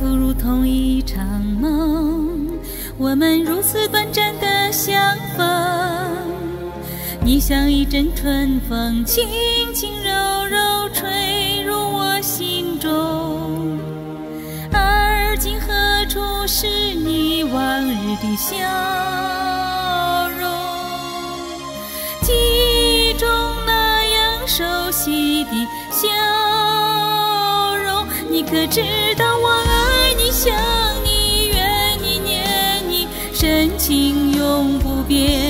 仿佛如同一场梦，我们如此短暂的相逢。你像一阵春风，轻轻柔柔吹入我心中。而今何处是你往日的笑容？记忆中那样熟悉的笑容，你可知道我情永不变。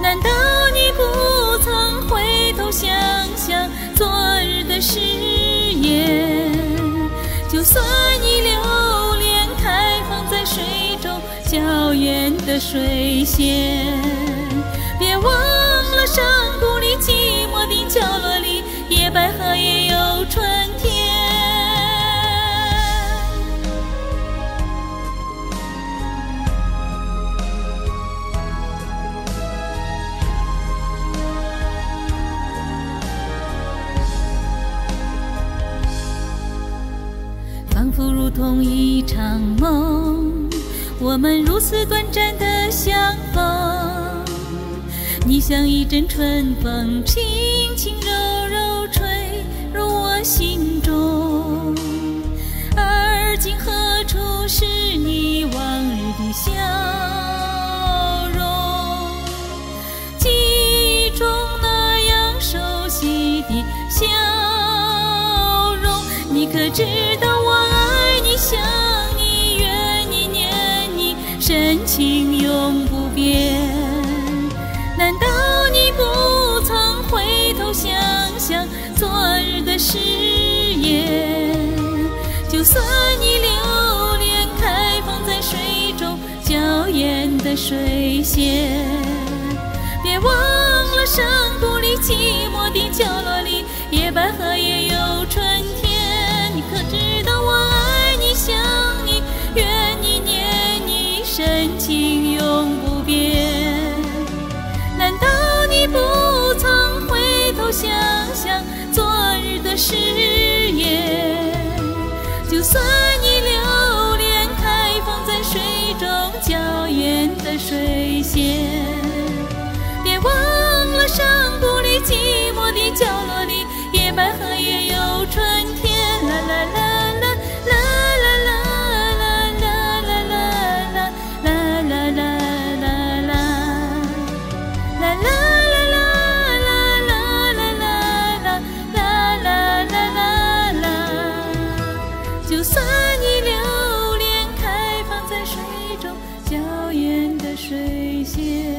难道你不曾回头想想昨日的誓言？就算你留恋开放在水中娇艳的水仙，别忘仿佛如同一场梦，我们如此短暂的相逢。你像一阵春风，轻轻柔柔吹入我心中。而今何处是你往日的笑容？记忆中那样熟悉的笑容，你可知道？誓言？就算你留恋开放在水中娇艳的水仙，誓言？就算你留恋开放在水中娇艳的水仙，就算你留恋开放在水中娇艳的水仙，